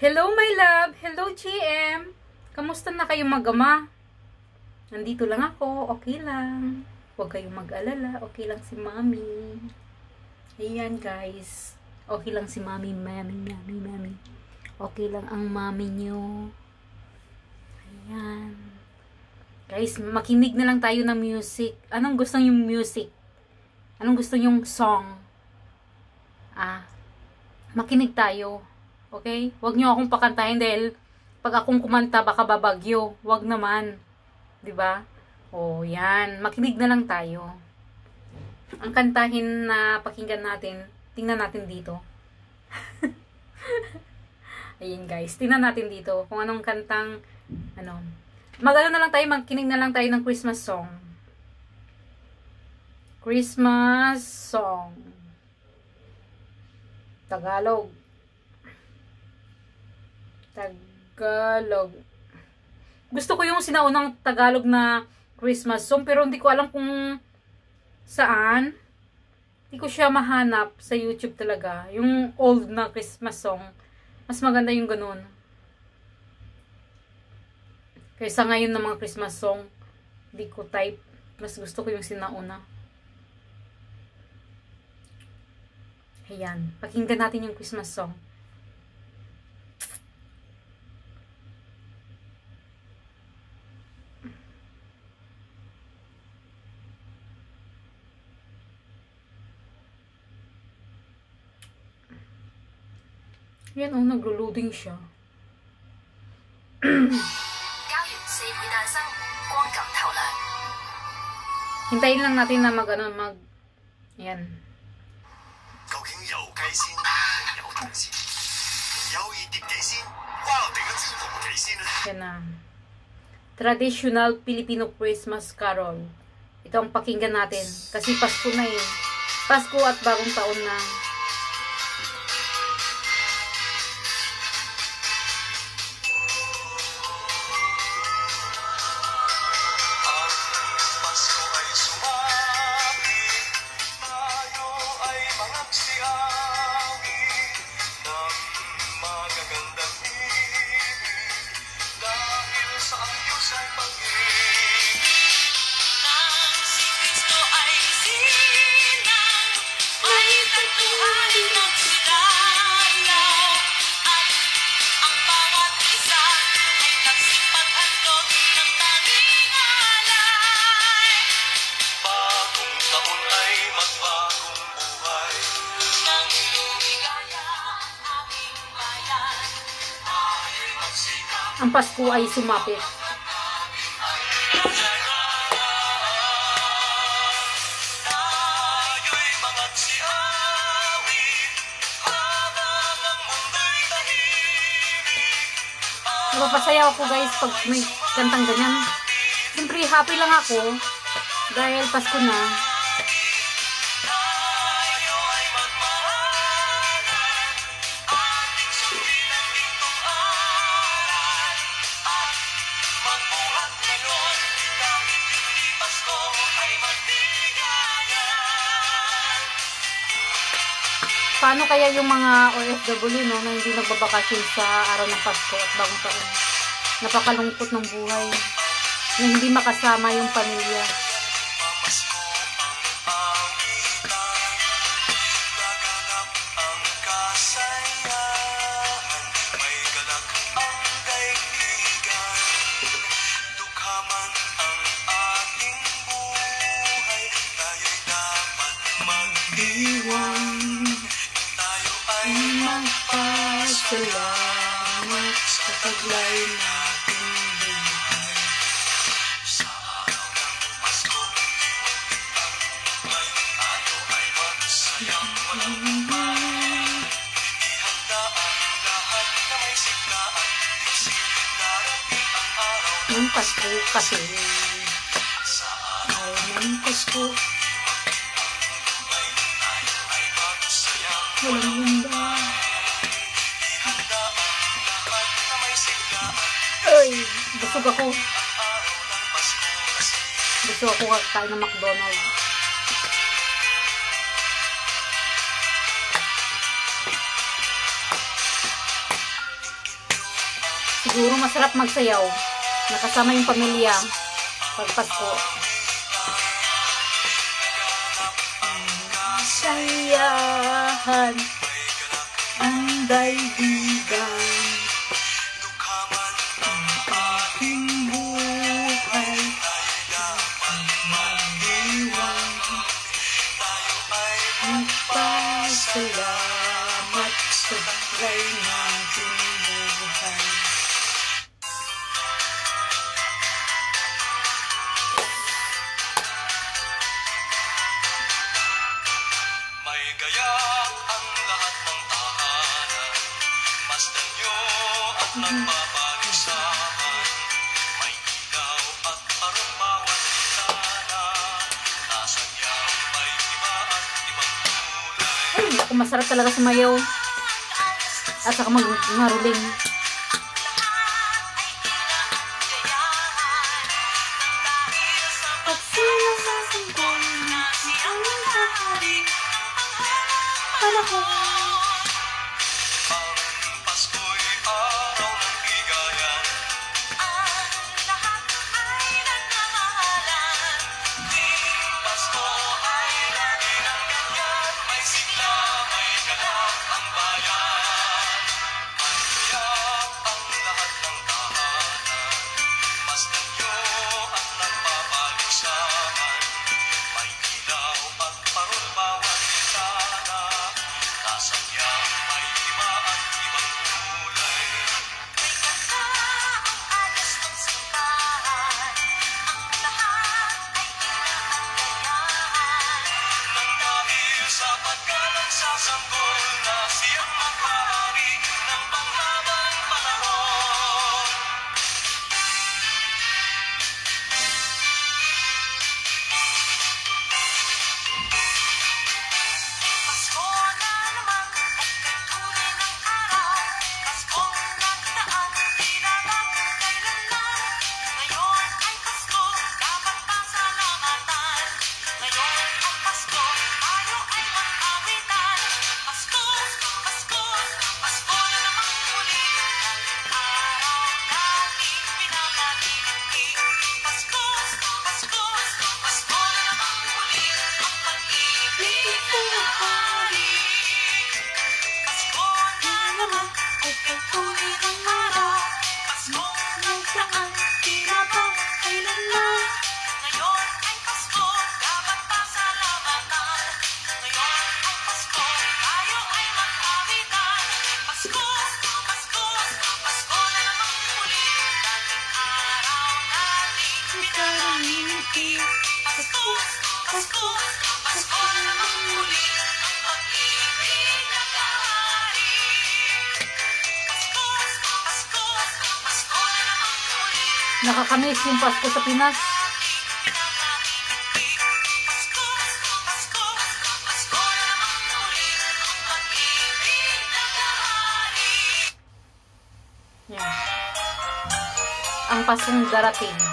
Hello my love! Hello GM! Kamusta na kayo mag-ama? Nandito lang ako, okay lang. Huwag kayong mag-alala, okay lang si mami. Ayan guys, okay lang si mami, mami, mami, mami. Okay lang ang mami nyo. Ayan. Guys, makinig na lang tayo ng music. Anong gusto yung music? Anong gusto yung song? Ah, makinig tayo. Okay? Huwag niyo akong pakantahin dahil pag akong kumanta baka babagyo. Huwag naman. 'Di ba? Oh, 'yan. Makinig na lang tayo. Ang kantahin na pakinggan natin, tingnan natin dito. Ayun guys, tingnan natin dito kung anong kantang ano. Magano na lang tayo, magkinig na lang tayo ng Christmas song. Christmas song. Tagalog. Tagalog. Gusto ko yung sinaunang Tagalog na Christmas song pero hindi ko alam kung saan. Hindi ko siya mahanap sa YouTube talaga. Yung old na Christmas song. Mas maganda yung ganun. Kaysa ngayon ng mga Christmas song, hindi ko type. Mas gusto ko yung sinauna. Ayan. Pakinggan natin yung Christmas song. Yan oh, naglo-loading siya. Hintayin lang natin na mag ano, mag yan. Yan na. Traditional Filipino Christmas Carol. Ito ang pakinggan natin. Kasi Pasko na yun. Pasko at bagong taon na. Ang Pasko ay sumapit. Napapasayaw ako guys pag may kantang ganyan. Siyempre happy lang ako. Dahil Pasko na. Paano kaya yung mga OFW no, na hindi nagbabakasyon sa araw ng Pasko at bagong taon? Napakalungkot ng buhay. Na hindi makasama yung pamilya. Pamasko ay Magpasalamat sa taglay nating buhay. Sa araw ng Pasko Ngayon tayo ay magsayang walang iman Ihanda ang lahat na may siglaan Isip darating ang araw Ng Pasko kasi. sa Araw ng Pasko, walang handa. Busog ako. Busog ako tayo ng McDonald's. Siguro masarap magsayaw. Nakasama yung pamilya. Pag Pasko. Sayahan ang daigin. to sebagai ako masarap talaga sumayaw at saka mag-maruling. nakakamiss yung Pasko sa Pinas. Yan. Ang Paskong darating.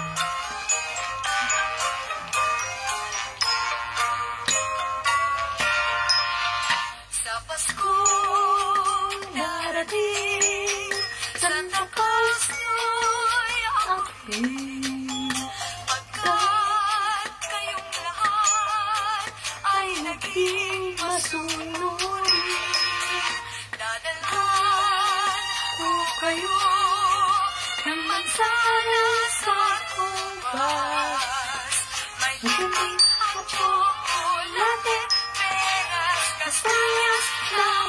akin. Pagkat kayong lahat ay naging masunurin Dadalhan ko kayo ng mansala sa kumbas May hindi ang chocolate, peras, kastanyas, lahat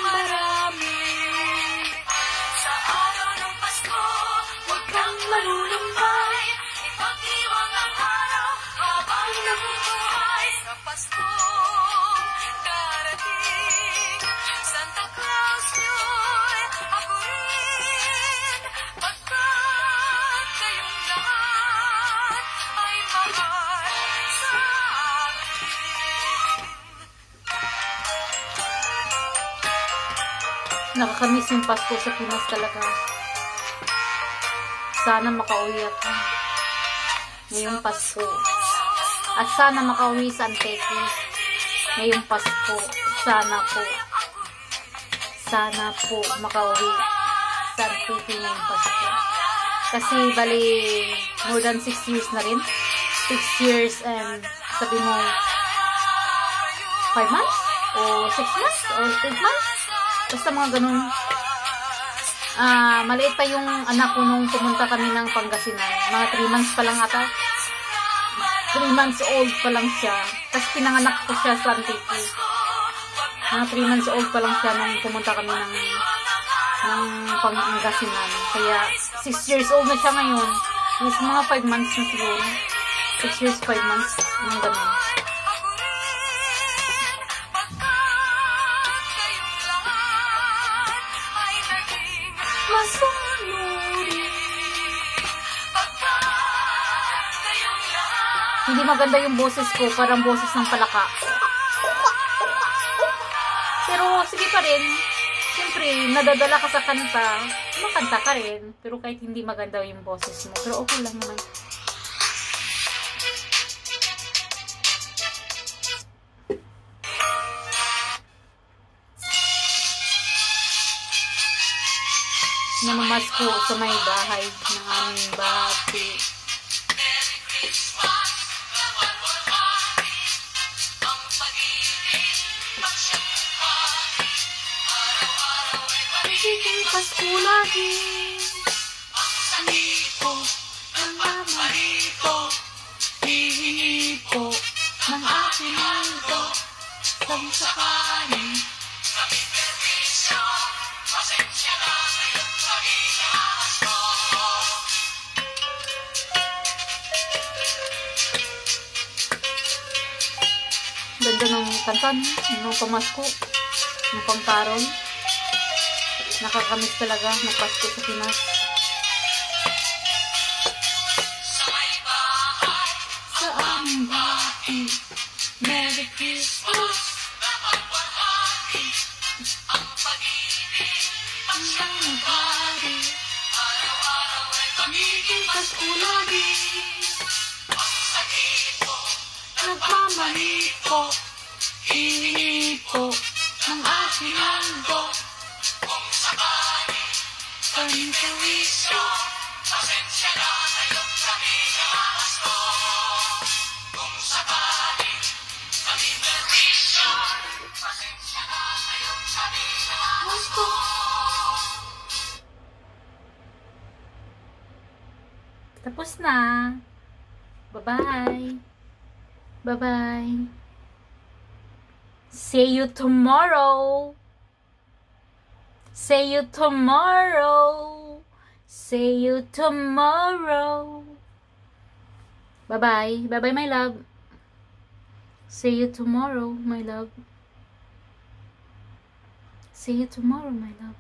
Nakakamiss yung Pasko sa Pinas talaga. Sana makauwi ako ngayong Pasko. At sana makauwi sa Anteque ngayong Pasko. Sana po. Sana po makauwi sa Anteque ngayong Pasko. Kasi bali more than 6 years na rin. 6 years and sabi mo 5 months? O 6 months? O 8 months? Basta mga ganun. Ah, maliit pa yung anak ko nung pumunta kami ng Pangasinan. Mga 3 months pa lang ata. 3 months old pa lang siya. Tapos pinanganak ko siya sa Antique. Mga 3 months old pa lang siya nung pumunta kami ng ng Pangasinan. Kaya 6 years old na siya ngayon. Is mga 5 months na siguro. 6 years, 5 months. Yung ganun. Hindi maganda yung boses ko, parang boses ng palaka. Pero sige pa rin. Siyempre, nadadala ka sa kanta, makanta ka rin. Pero kahit hindi maganda yung boses mo. Pero okay lang naman. Namamas ko sa may bahay ng aming bati. Magiging Pasko lagi. Hipo ng mama hipo. Hipo ng aking mundo. Sabi sa kanin. Kanta, no? Pamasko. Nung pangkarol. Nakakamiss talaga. Magpasko sa Pinas. Sa aming bahay. Merry Christmas. Pasko lagi. Bye-bye. See you tomorrow. See you tomorrow. See you tomorrow. Bye-bye. Bye-bye, my love. See you tomorrow, my love. See you tomorrow, my love.